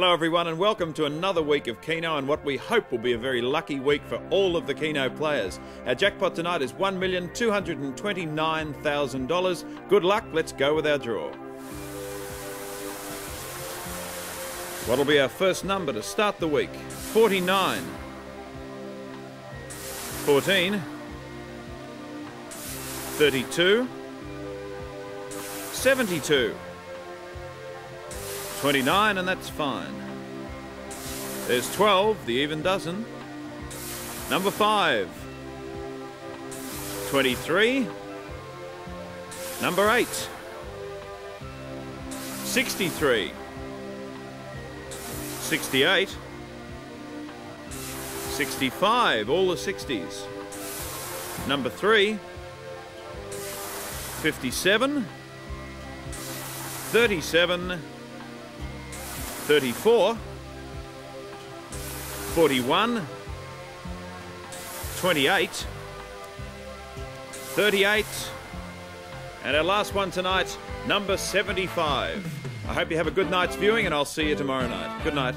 Hello, everyone, and welcome to another week of Keno and what we hope will be a very lucky week for all of the Keno players. Our jackpot tonight is $1,229,000. Good luck, let's go with our draw. What'll be our first number to start the week? 49, 14, 32, 72. 29, and that's fine. There's 12, the even dozen. Number 5. 23. Number 8. 63. 68. 65, all the 60s. Number 3. 57. 37. 34, 41, 28, 38, and our last one tonight, number 75. I hope you have a good night's viewing and I'll see you tomorrow night. Good night.